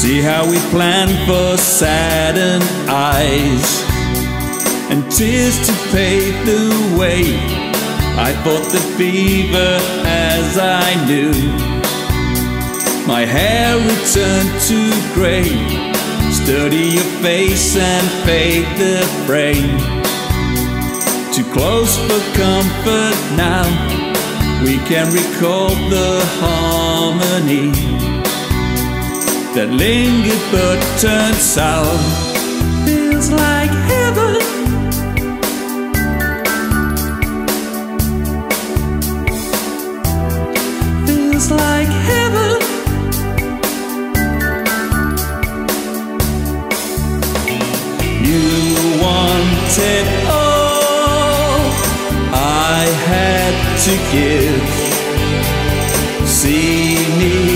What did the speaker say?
See how we planned for saddened eyes and tears to pave the way. I fought the fever as I knew. My hair returned to grey. Study your face and fade the frame. Too close for comfort now. We can recall the harmony that lingered but turned sour. Feels like heaven. Feels like heaven. You wanted all I had to give. See me